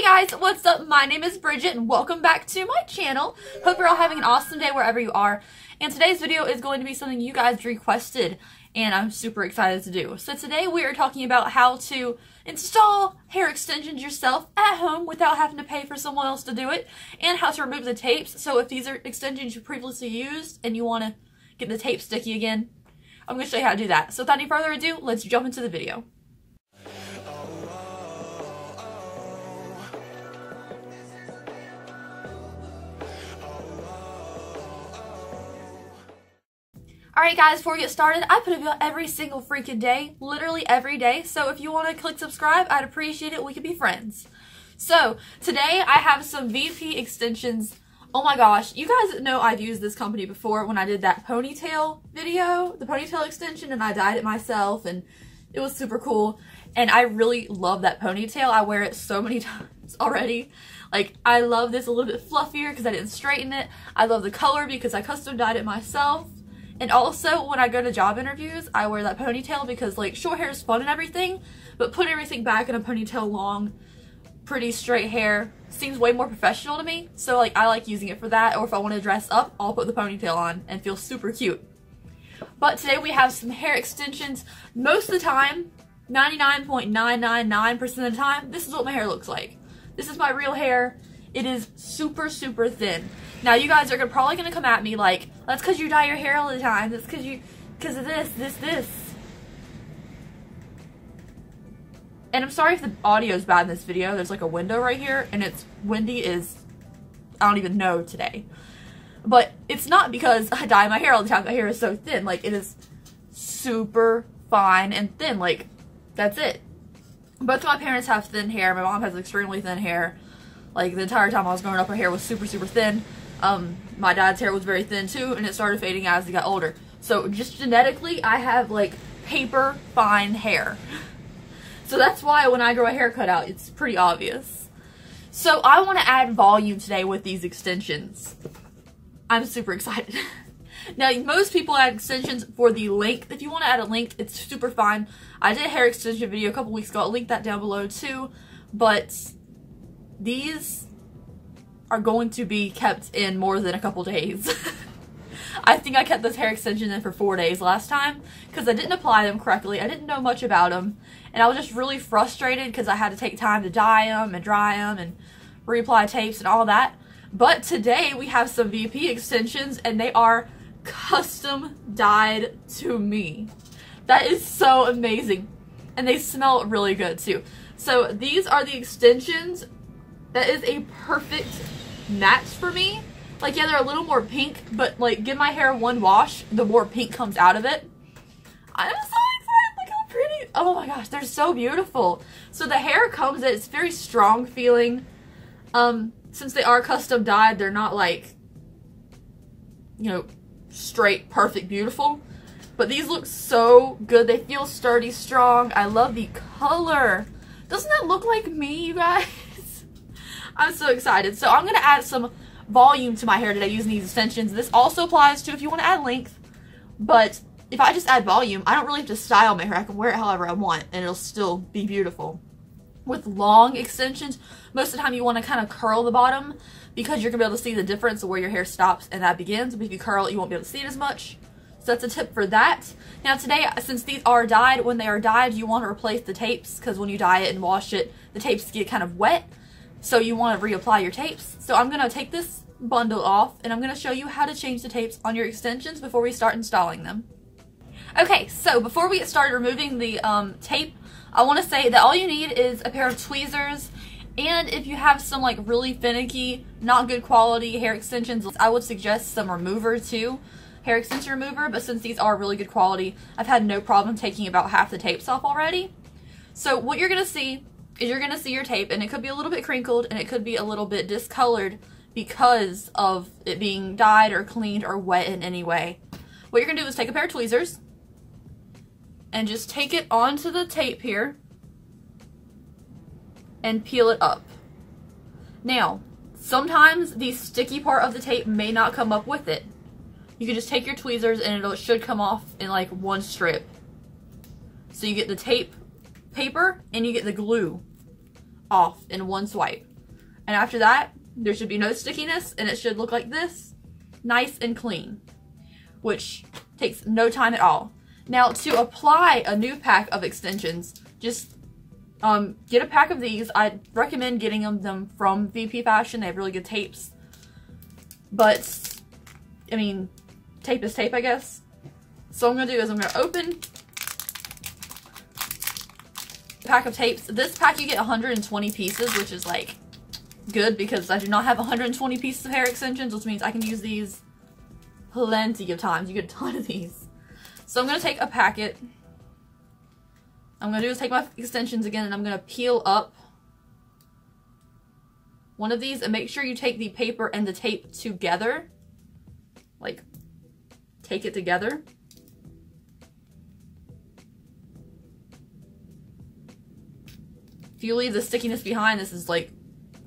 Hey guys, what's up? My name is Bridgette and welcome back to my channel. Hope you're all having an awesome day wherever you are. And today's video is going to be something you guys requested and I'm super excited to do. So today we are talking about how to install hair extensions yourself at home without having to pay for someone else to do it and how to remove the tapes. So if these are extensions you previously used and you want to get the tape sticky again, I'm going to show you how to do that. So without any further ado, let's jump into the video. Alright guys, before we get started, I put a video every single freaking day, literally every day, so if you want to click subscribe, I'd appreciate it, we could be friends. So, today I have some VP extensions. Oh my gosh, you guys know I've used this company before when I did that ponytail video, the ponytail extension, and I dyed it myself, and it was super cool. And I really love that ponytail. I wear it so many times already. Like, I love this a little bit fluffier because I didn't straighten it. I love the color because I custom dyed it myself. And also, when I go to job interviews, I wear that ponytail because, like, short hair is fun and everything, but put everything back in a ponytail long, pretty straight hair seems way more professional to me. So, like, I like using it for that, or if I want to dress up, I'll put the ponytail on and feel super cute. But today we have some hair extensions. Most of the time, 99.999% of the time, this is what my hair looks like. This is my real hair. It is super, super thin. Now you guys are gonna, probably gonna come at me like, that's because you dye your hair all the time. That's because you, because of this, this, this. And I'm sorry if the audio is bad in this video. There's like a window right here and it's windy is, I don't even know today. But it's not because I dye my hair all the time. My hair is so thin. Like it is super fine and thin. Like that's it. Both of my parents have thin hair. My mom has extremely thin hair. Like the entire time I was growing up, her hair was super, super thin. Um, my dad's hair was very thin too, and it started fading as he got older. So just genetically, I have like paper fine hair. So that's why when I grow a haircut out, it's pretty obvious. So I want to add volume today with these extensions. I'm super excited. now, most people add extensions for the length. If you want to add a length, it's super fine. I did a hair extension video a couple weeks ago. I'll link that down below too. But these are going to be kept in more than a couple days. I think I kept this hair extension in for four days last time because I didn't apply them correctly. I didn't know much about them and I was just really frustrated because I had to take time to dye them and dry them and reapply tapes and all that. But today we have some VP extensions and they are custom dyed to me. That is so amazing. And they smell really good too. So these are the extensions. That is a perfect match for me. Like, yeah, they're a little more pink, but like, give my hair one wash, the more pink comes out of it. I'm so excited. Look how pretty. Oh my gosh, they're so beautiful. So the hair comes, it's very strong feeling. Um, since they are custom dyed, they're not like, you know, straight, perfect, beautiful. But these look so good. They feel sturdy, strong. I love the color. Doesn't that look like me, you guys? I'm so excited. So I'm going to add some volume to my hair today using these extensions. This also applies to if you want to add length. But if I just add volume, I don't really have to style my hair. I can wear it however I want and it'll still be beautiful. With long extensions, most of the time you want to kind of curl the bottom because you're going to be able to see the difference of where your hair stops and that begins. But if you curl it, you won't be able to see it as much. So that's a tip for that. Now today, since these are dyed, when they are dyed, you want to replace the tapes because when you dye it and wash it, the tapes get kind of wet. So you want to reapply your tapes. So I'm going to take this bundle off and I'm going to show you how to change the tapes on your extensions before we start installing them. Okay, so before we get started removing the um, tape, I want to say that all you need is a pair of tweezers and if you have some like really finicky, not good quality hair extensions, I would suggest some remover too, hair extension remover, but since these are really good quality, I've had no problem taking about half the tapes off already. So what you're going to see is you're going to see your tape and it could be a little bit crinkled and it could be a little bit discolored because of it being dyed or cleaned or wet in any way. What you're going to do is take a pair of tweezers and just take it onto the tape here and peel it up. Now, sometimes the sticky part of the tape may not come up with it. You can just take your tweezers and it should come off in like one strip. So you get the tape paper and you get the glue off in one swipe. And after that, there should be no stickiness and it should look like this, nice and clean, which takes no time at all. Now to apply a new pack of extensions, just um, get a pack of these. I recommend getting them, from VP Fashion. They have really good tapes. But, I mean, tape is tape, I guess. So what I'm going to do is I'm going to open pack of tapes. This pack you get 120 pieces, which is like good because I do not have 120 pieces of hair extensions, which means I can use these plenty of times. You get a ton of these. So I'm going to take a packet. I'm going to do is take my extensions again and I'm going to peel up one of these and make sure you take the paper and the tape together. Like, take it together. If you leave the stickiness behind, this is like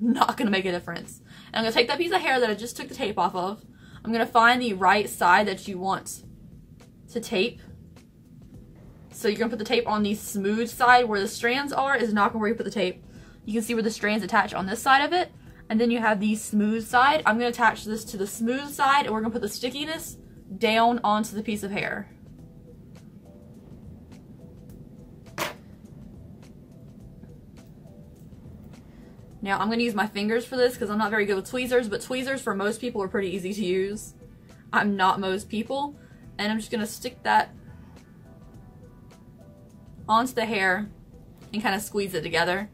not going to make a difference. And I'm going to take that piece of hair that I just took the tape off of. I'm going to find the right side that you want to tape. So you're going to put the tape on the smooth side where the strands are is not going to where you put the tape. You can see where the strands attach on this side of it. And then you have the smooth side. I'm going to attach this to the smooth side and we're going to put the stickiness down onto the piece of hair. Now I'm going to use my fingers for this because I'm not very good with tweezers, but tweezers for most people are pretty easy to use. I'm not most people. And I'm just going to stick that onto the hair and kind of squeeze it together.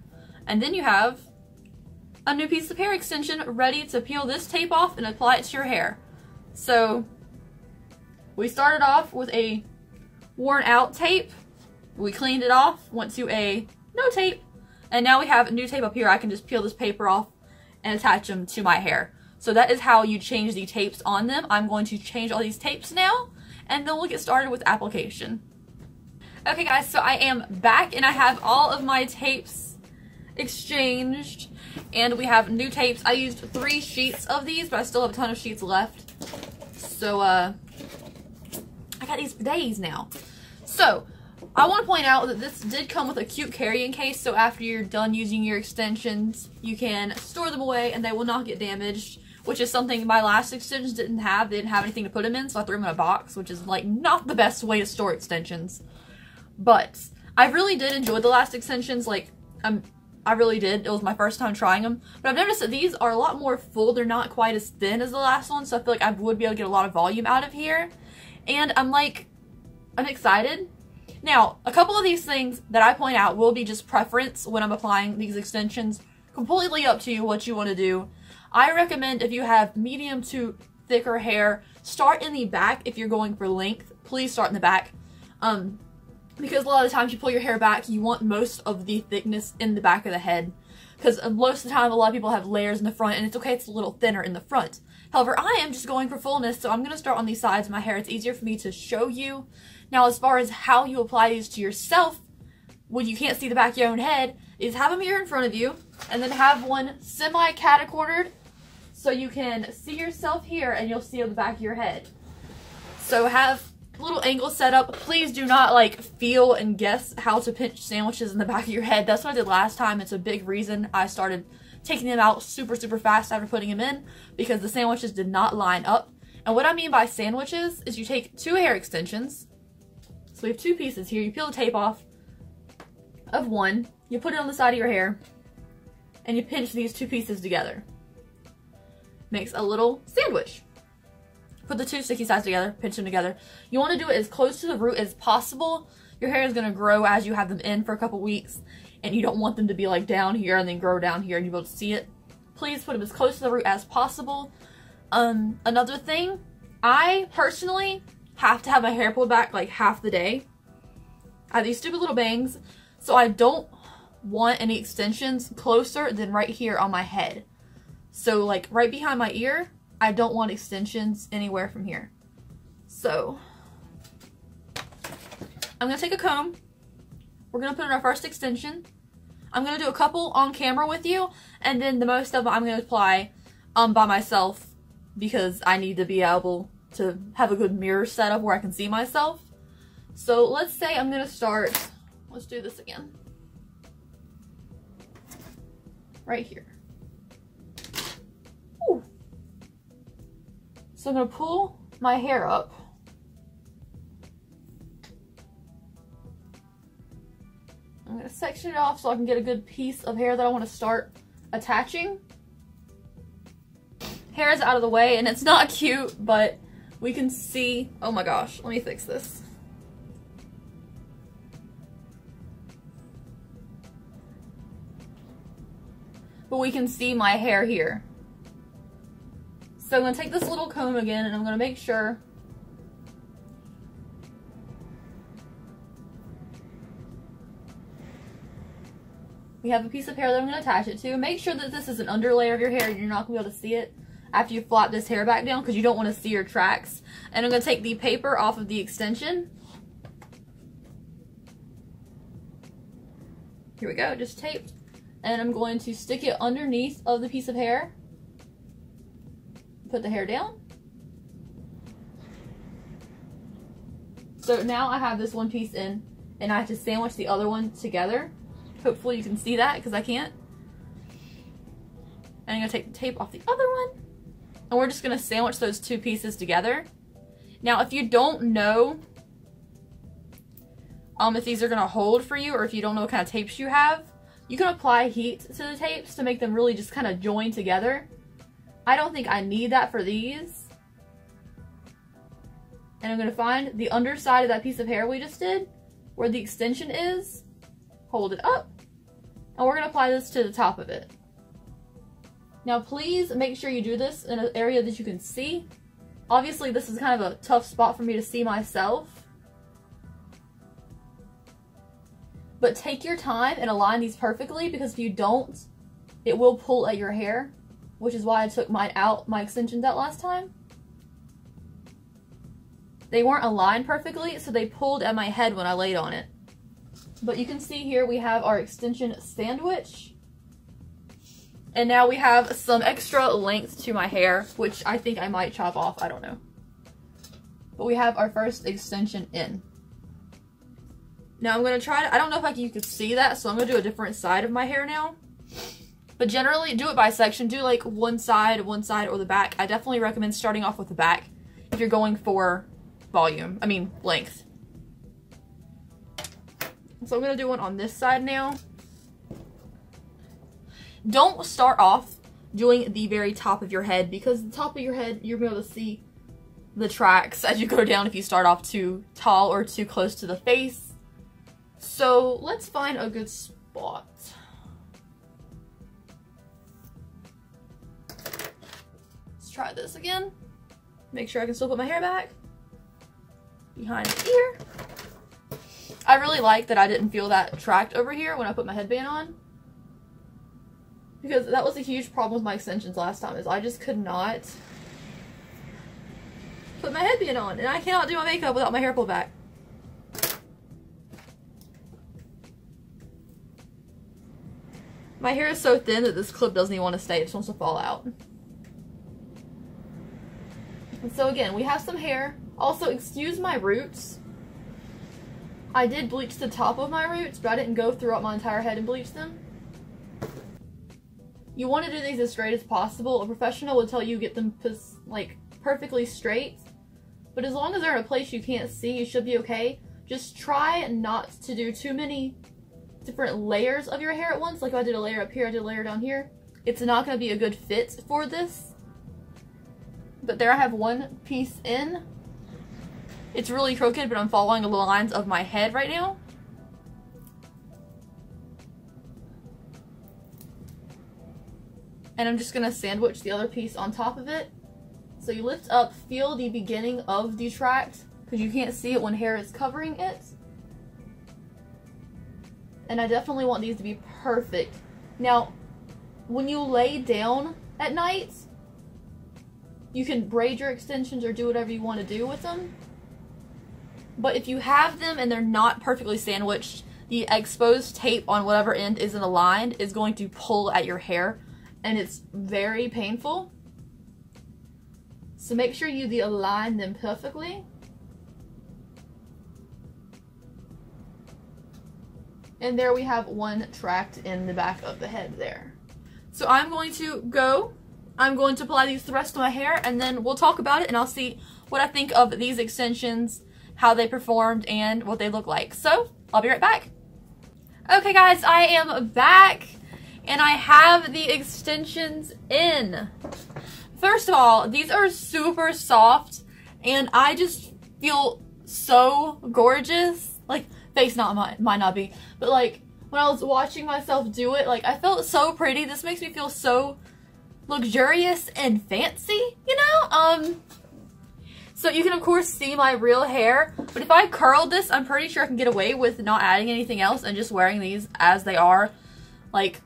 And then you have a new piece of hair extension ready to peel this tape off and apply it to your hair. So we started off with a worn out tape. We cleaned it off, went to a no tape, and now we have new tape up here. I can just peel this paper off and attach them to my hair. So that is how you change the tapes on them. I'm going to change all these tapes now, and then we'll get started with application. Okay guys, so I am back and I have all of my tapes exchanged and we have new tapes. I used three sheets of these, but I still have a ton of sheets left. So, uh, I got these for days now. So, I want to point out that this did come with a cute carrying case, so after you're done using your extensions, you can store them away and they will not get damaged, which is something my last extensions didn't have. They didn't have anything to put them in, so I threw them in a box, which is like not the best way to store extensions. But I really did enjoy the last extensions, like, um, I really did. It was my first time trying them. But I've noticed that these are a lot more full. They're not quite as thin as the last one, so I feel like I would be able to get a lot of volume out of here. And I'm like, I'm excited now, a couple of these things that I point out will be just preference when I'm applying these extensions. Completely up to you what you want to do. I recommend if you have medium to thicker hair, start in the back if you're going for length. Please start in the back. Um, because a lot of times you pull your hair back, you want most of the thickness in the back of the head. Because most of the time, a lot of people have layers in the front, and it's okay, it's a little thinner in the front. However, I am just going for fullness, so I'm going to start on these sides of my hair. It's easier for me to show you. Now, as far as how you apply these to yourself, when you can't see the back of your own head, is have a mirror in front of you, and then have one semi-catacornered, so you can see yourself here, and you'll see the back of your head. So have a little angle set up. Please do not like feel and guess how to pinch sandwiches in the back of your head. That's what I did last time. It's a big reason I started taking them out super, super fast after putting them in because the sandwiches did not line up. And what I mean by sandwiches is you take two hair extensions. So we have two pieces here. You peel the tape off of one. You put it on the side of your hair. And you pinch these two pieces together. Makes a little sandwich. Put the two sticky sides together, pinch them together. You want to do it as close to the root as possible. Your hair is going to grow as you have them in for a couple weeks and you don't want them to be like down here and then grow down here and you will see it, please put them as close to the root as possible. Um, another thing, I personally have to have my hair pulled back like half the day. I have these stupid little bangs, so I don't want any extensions closer than right here on my head. So like right behind my ear, I don't want extensions anywhere from here. So I'm to take a comb we're to put in our first extension. I'm to do a couple on camera with you, and then the most of them I'm to apply um, by myself because I need to be able to have a good mirror setup where I can see myself. So let's say I'm gonna start, let's do this again. Right here. Ooh. So I'm gonna pull my hair up. I'm gonna section it off so I can get a good piece of hair that I wanna start attaching. Hair is out of the way and it's not cute, but we can see, oh my gosh, let me fix this. But we can see my hair here. So I'm to take this little comb again and I'm to make sure we have a piece of hair that I'm going to attach it to. Make sure that this is an underlayer of your hair and you're not going to be able to see it after you flop this hair back down because you don't want to see your tracks. And I'm going to take the paper off of the extension. Here we go, just taped. And I'm going to stick it underneath of the piece of hair put the hair down. So now I have this one piece in and I have to sandwich the other one together. Hopefully you can see that because I can't. And I'm going to take the tape off the other one. And we're just going to sandwich those two pieces together. Now if you don't know um, if these are going to hold for you or if you don't know what kind of tapes you have, you can apply heat to the tapes to make them really just kind of join together. I don't think I need that for these. And I'm going to find the underside of that piece of hair we just did, where the extension is, hold it up, and we're going to apply this to the top of it. Now please make sure you do this in an area that you can see. Obviously this is kind of a tough spot for me to see myself. But take your time and align these perfectly because if you don't, it will pull at your hair which is why I took mine out, my extensions out last time. They weren't aligned perfectly, so they pulled at my head when I laid on it. But you can see here we have our extension sandwich. And now we have some extra length to my hair, which I think I might chop off, I don't know. But we have our first extension in. Now I'm going to try to, I don't know if I can, you can see that, so I'm going to do a different side of my hair now. But generally, do it by section. Do like one side, one side, or the back. I definitely recommend starting off with the back if you're going for volume. I mean, length. So I'm going to do one on this side now. Don't start off doing the very top of your head because the top of your head, you're going to be able to see the tracks as you go down if you start off too tall or too close to the face. So let's find a good spot. Let's try this again. Make sure I can still put my hair back. Behind the ear. I really like that I didn't feel that tracked over here when I put my headband on. Because that was a huge problem with my extensions last time is I just could not put my headband on. And I cannot do my makeup without my hair pulled back. My hair is so thin that this clip doesn't even want to stay. It just wants to fall out. And so again, we have some hair. Also, excuse my roots. I did bleach the top of my roots, but I didn't go throughout my entire head and bleach them. You want to do these as straight as possible. A professional will tell you get them like perfectly straight. But as long as they're in a place you can't see, you should be okay. Just try not to do too many different layers of your hair at once. Like I did a layer up here, I did a layer down here. It's not going to be a good fit for this. But there I have one piece in. It's really crooked, but I'm following the lines of my head right now. And I'm just to sandwich the other piece on top of it. So you lift up, feel the beginning of the tract, because you can't see it when hair is covering it. And I definitely want these to be perfect. Now, when you lay down at night, you can braid your extensions or do whatever you want to do with them. But if you have them and they're not perfectly sandwiched, the exposed tape on whatever end isn't aligned is going to pull at your hair and it's very painful. So make sure you align them perfectly. And there we have one tracked in the back of the head there. So I'm going to go I'm going to apply these to the rest of my hair and then we'll talk about it and I'll see what I think of these extensions, how they performed, and what they look like. So, I'll be right back. Okay guys, I am back and I have the extensions in. First of all, these are super soft and I just feel so gorgeous. Like, face not might, might not be, but like when I was watching myself do it, like I felt so pretty. This makes me feel so luxurious and fancy, you know? Um, so you can of course see my real hair, but if I curled this, I'm pretty sure I can get away with not adding anything else and just wearing these as they are, like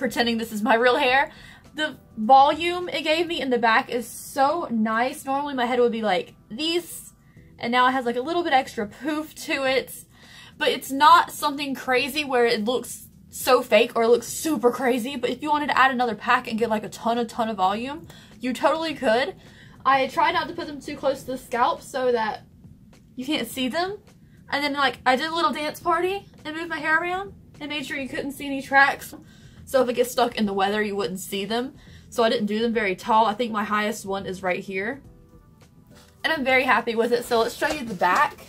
pretending this is my real hair. The volume it gave me in the back is so nice. Normally my head would be like these, and now it has like a little bit extra poof to it, but it's not something crazy where it looks so fake or it looks super crazy, but if you wanted to add another pack and get like a ton, a ton of volume, you totally could. I tried not to put them too close to the scalp so that you can't see them. And then like I did a little dance party and moved my hair around and made sure you couldn't see any tracks. So if it gets stuck in the weather, you wouldn't see them. So I didn't do them very tall. I think my highest one is right here. And I'm very happy with it. So let's show you the back.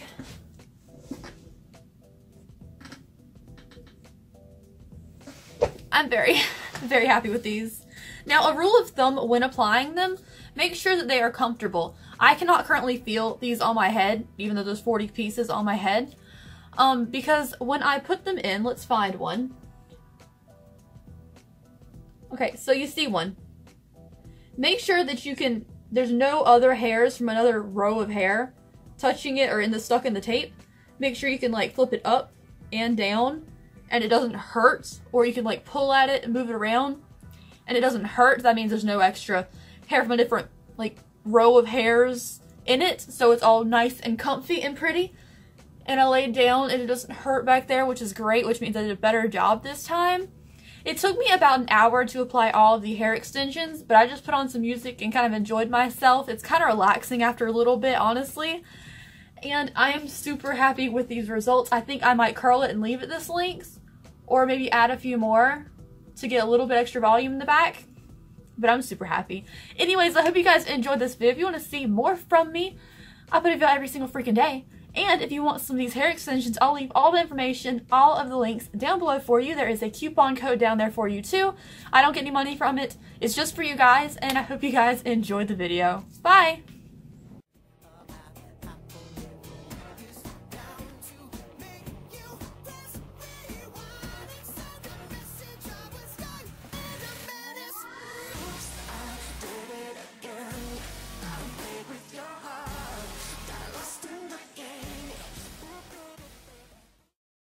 I'm very, very happy with these. Now, a rule of thumb when applying them, make sure that they are comfortable. I cannot currently feel these on my head, even though there's 40 pieces on my head. Um, because when I put them in, let's find one. Okay, so you see one. Make sure that you can, there's no other hairs from another row of hair touching it or in the stuck in the tape. Make sure you can like flip it up and down and it doesn't hurt, or you can like pull at it and move it around and it doesn't hurt, that means there's no extra hair from a different like row of hairs in it, so it's all nice and comfy and pretty. And I laid down and it doesn't hurt back there, which is great, which means I did a better job this time. It took me about an hour to apply all of the hair extensions, but I just put on some music and kind of enjoyed myself. It's kind of relaxing after a little bit, honestly. And I am super happy with these results. I think I might curl it and leave it this length, or maybe add a few more to get a little bit extra volume in the back. But I'm super happy. Anyways, I hope you guys enjoyed this video. If you want to see more from me, I put a video every single freaking day. And if you want some of these hair extensions, I'll leave all the information, all of the links down below for you. There is a coupon code down there for you too. I don't get any money from it. It's just for you guys, and I hope you guys enjoyed the video. Bye!